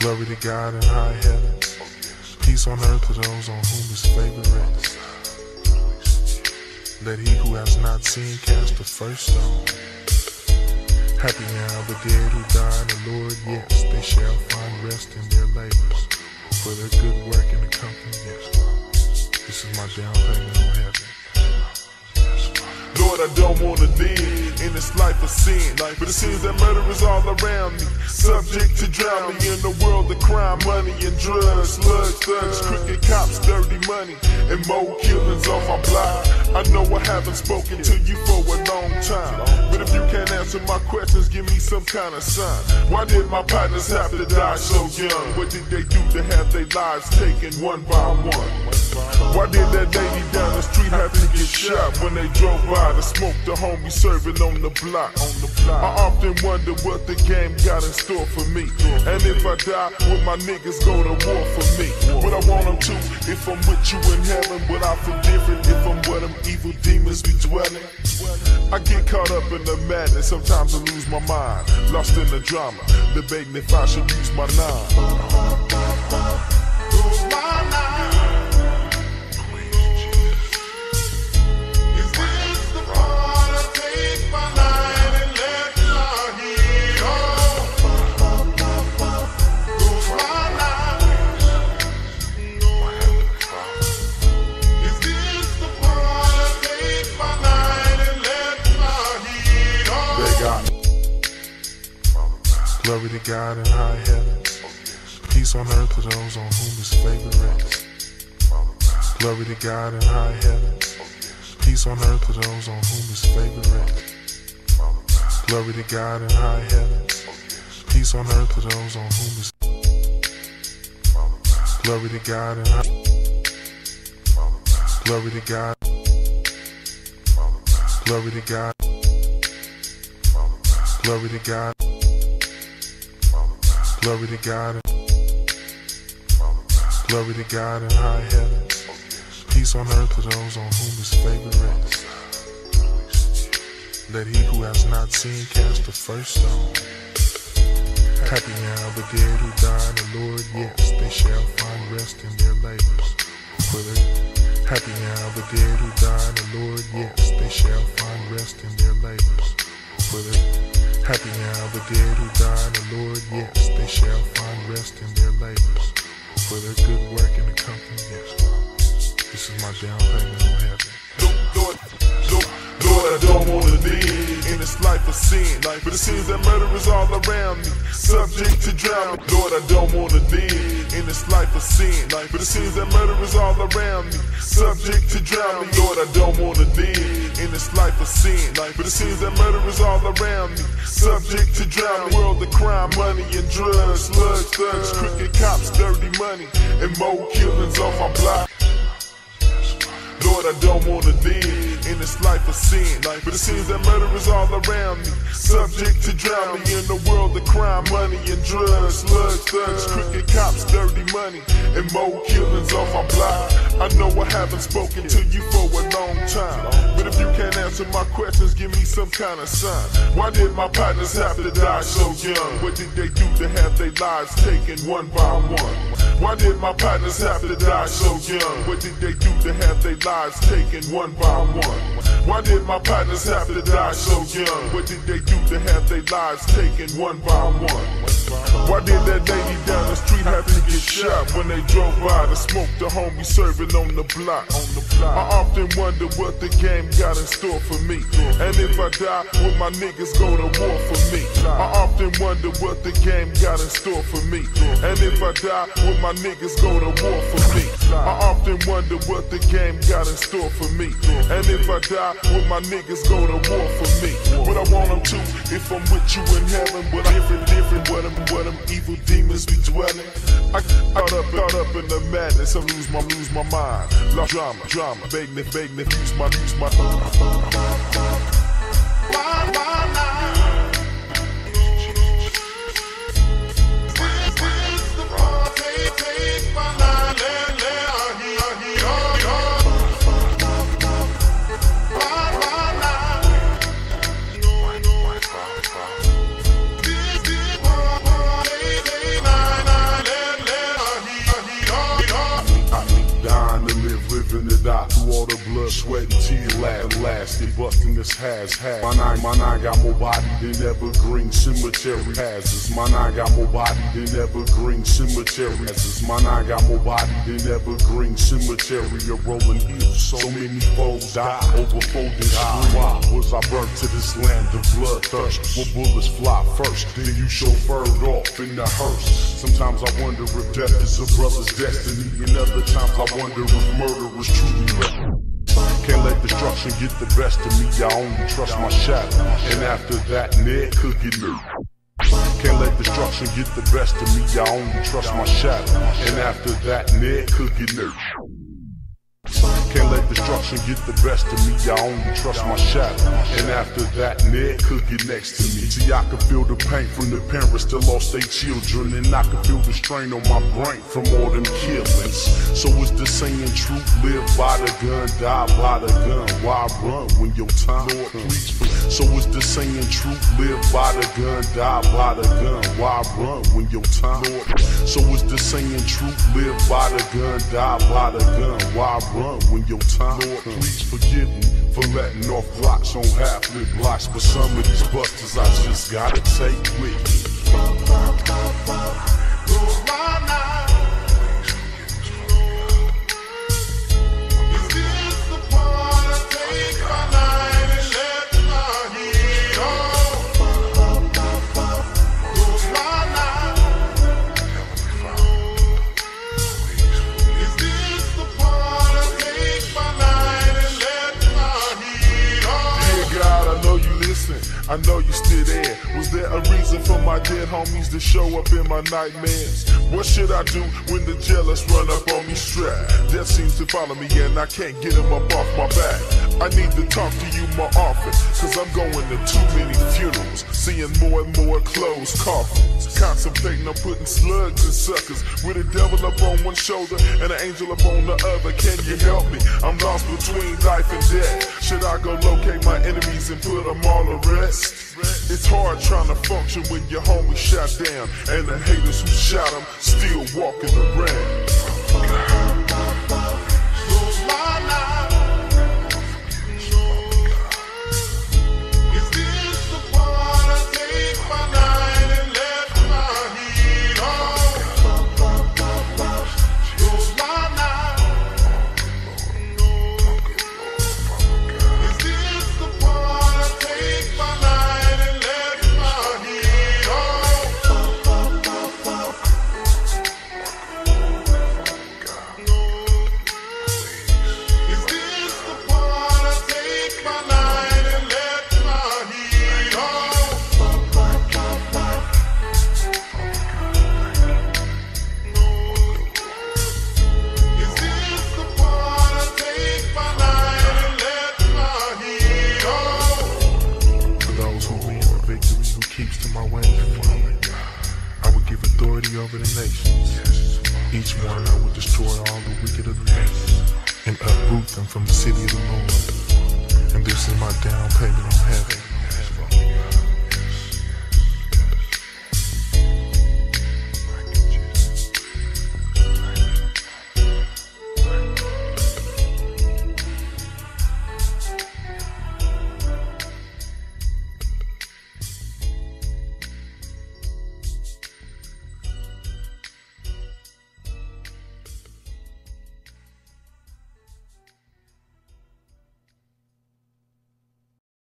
Glory to God in high heavens. Peace on earth to those on whom his favor rests. Let he who has not seen cast the first stone. Happy now the dead who die in the Lord, yes, they shall find rest in their labors. For their good work in the company, yes. This is my down payment on heaven. Lord, I don't wanna live in this life of sin. But it seems that murder is all around me. Subject to drown me in the world of crime, money, and drugs. Slugs, thugs, crooked cops, dirty money, and more killings on my block. I know I haven't spoken to you for a long time. But if you can't answer my questions, give me some kind of sign. Why did my partners have to die so young? What did they do to have their lives taken one by one? Did that lady down the street have to get shot when they drove by to smoke the homie serving on the block? On the block. I often wonder what the game got in store for me. And if I die, will my niggas go to war for me? But I want them to. If I'm with you in heaven, but I feel different if I'm where them evil demons be dwelling. I get caught up in the madness, sometimes I lose my mind. Lost in the drama, debating if I should use my nine. Glory to God in high heavens. Peace on earth to those on whom his favor rests. Glory to God in high heavens. Peace on earth to those on whom his favor rests. Glory to God in high heavens. Peace on earth to those on whom his Glory to God in high Glory to God. Glory to God. Glory to God. Glory to God. Glory to God in high heavens. Peace on earth to those on whom his favor rests. Let he who has not seen cast the first stone. Happy now the dead who die in the Lord, yes, they shall find rest in their labors. For happy now the dead who die in the Lord, yes, they shall find rest in their labors. For happy now the dead who die in the Lord, yes, they shall find rest in their labors. For their good work in the company, yes. This is my down payment on heaven. Lord, Lord, Lord, I don't wanna live in this life of sin. But it seems that murder is all around me, subject to drown. Lord, I don't wanna live in this life of sin. But it seems that murder is all around me, subject to drown. Lord, I don't wanna live in this life of sin. But it seems that murder is all around me, subject to drown. World of crime, money and drugs, slugs, thugs, crooked cops, dirty money, and more killings on my block. Lord, I don't wanna live in this life of sin. But it seems that murder is all around me. Subject to drown me in the world of crime, money, and drugs. Slugs, thugs, crooked cops, dirty money, and more killings on my block. I know I haven't spoken to you for a long time. But if you can't answer my questions, give me some kind of sign. Why did my partners have to die so young? What did they do to have their lives taken one by one? Why did my partners have to die so young? What did they do to have their lives taken one by one? Why did my partners have to die so young? What did they do to have their lives taken one by one? Why did that lady down the street have to get shot when they drove by to smoke the homie serving on the block? On the block. I often wonder what the game got in store for me. And if I die, will my niggas go to war for me? I often wonder what the game got in store for me. And if I die, will my niggas go to war for me? I often wonder what the game got in store for me. And if I die, will my niggas go to war for me? But I want them to, if I'm with you in heaven, but different, different, where them, where them evil demons be dwelling. I caught up, caught up in the madness, I lose my, lose my mind. Lost drama, drama, begging if, begging me, use my, use my. Is the part take, take my last, last. They busting this has, has. My nine, my nine got more body than evergreen cemetery hazards. My nine got more body than evergreen cemetery hazards. My nine got more body than evergreen cemetery. A rolling hills, so many foes die over street. Why was I burnt to this land of bloodthirst? Where bullets fly first, then you chauffeured off in the hearse. Sometimes I wonder if death is a brother's destiny, and other times I wonder if murder was truly real. Can't let destruction get the best of me, I only trust my shadow. And after that, Ned get new. Can't let destruction get the best of me, I only trust my shadow. And after that, Ned get new. Can't let destruction get the best of me, I only trust my shadow. And after that, Ned could get next to me. See, I can feel the pain from the parents that lost their children. And I can feel the strain on my brain from all them killings. So is the saying true? Live by the gun, die by the gun. Why run when your time Lord, please. So is the saying true? Live by the gun, die by the gun. Why run when your time Lord? So is the saying true? Live by the gun, die by the gun. Why run when your time Lord, please forgive me for letting off blocks on half lit blocks. But some of these busters I just gotta take with me. I know you still there. Was there a reason for my dead homies to show up in my nightmares? What should I do when the jealous run up on me strapped? Death seems to follow me and I can't get him up off my back. I need to talk to you more cause I'm going to too many funerals, seeing more and more closed coffins. Contemplating on putting slugs in suckers with a devil up on one shoulder and an angel up on the other. Can you help me? I'm lost between life and death. Should I go locate my enemies and put them all to rest? It's hard trying to function when your homie shot down and the haters who shot him still walking around. From the city of the Lord. And this is my down payment on heaven.